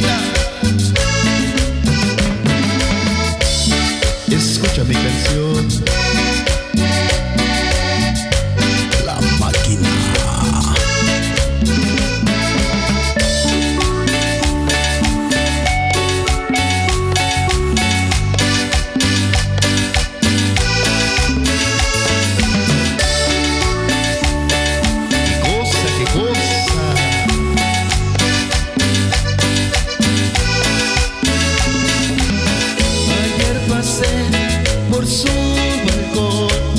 Lolita. por su balcón.